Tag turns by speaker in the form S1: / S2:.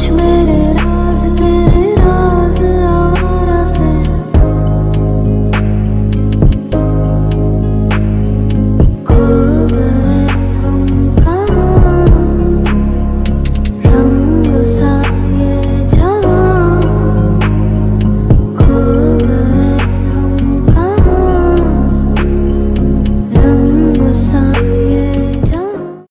S1: To me.